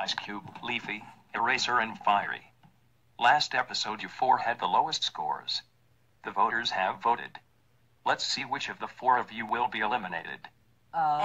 Ice Cube, Leafy, Eraser, and Firey. Last episode, you four had the lowest scores. The voters have voted. Let's see which of the four of you will be eliminated. Uh...